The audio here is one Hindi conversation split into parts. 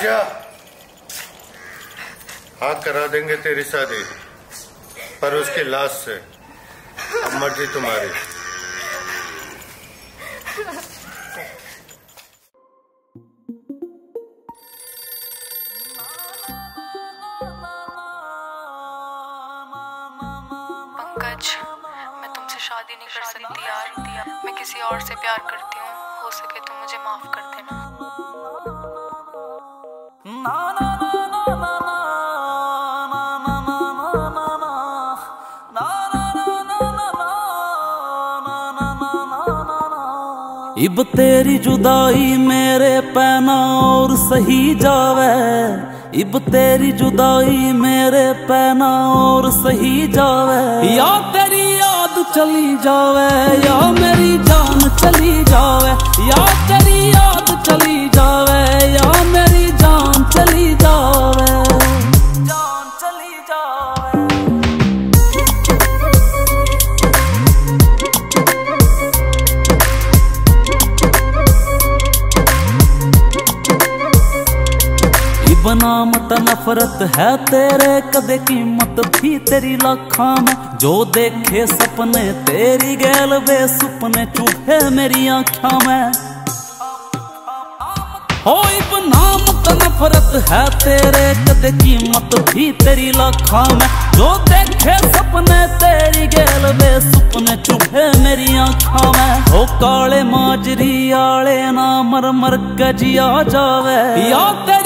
आजा हाँ करा देंगे तेरी शादी, पर उसकी लाश से अब मर्ज़ी तुम्हारी। पंकज, मैं तुमसे शादी नहीं कर सकती यार। मैं किसी और से प्यार करती हूँ। हो सके तो मुझे माफ़ कर देना। इब तेरी जुदाई मेरे पैना और सही जावे। इब तेरी जुदाई मेरे पैना और सही जावे। या तेरी याद चली जावे, या मेरी जान चली जावे। बना मत नफरत है तेरे, कदे कीमत थी तेरी लाखा में। जो देखे सपने, तेरी गैल वे सुपने चूहे मेरी आँखा में। हो बना मत नफरत है तेरे, कदे कीमत थी तेरी लाखा में। जो देखे सपने, तेरी गैल वे सुपने चूहे मेरी आँखा में। हो काले माजरी आले ना मर मर गजिया जावे। या तेरी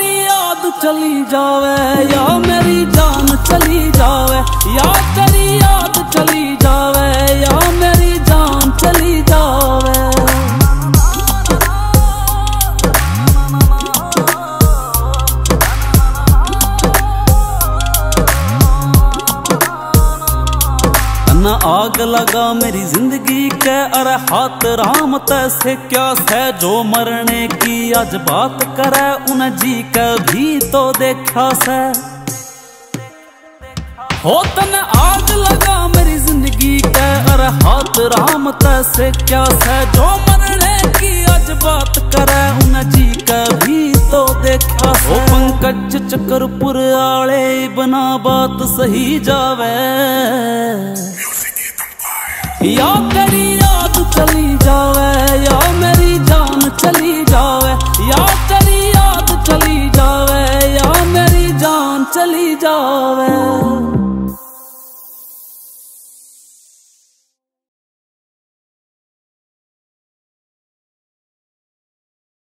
चली जावे या मेरी जान चली न आग लगा मेरी ज़िंदगी के। अरे हाथ राम, तैसे क्या है जो मरने की। आज बात करे उन जी के भी तो देखा से। हो तन आग लगा मेरी ज़िंदगी के। अरे हाथ राम, तैसे क्या है जो मरने की। आज बात करे उन जी का भी तो देखा हो पंकज चक्रपुर आले बना बात सही जावे। ਯਾ ਤੇਰੀ ਯਾਦ ਚਲੀ ਜਾਵੇ, ਯਾ ਮੇਰੀ ਜਾਨ ਚਲੀ ਜਾਵੇ, ਯਾ ਤੇਰੀ ਯਾਦ ਚਲੀ ਜਾਵੇ, ਯਾ ਮੇਰੀ ਜਾਨ ਚਲੀ ਜਾਵੇ।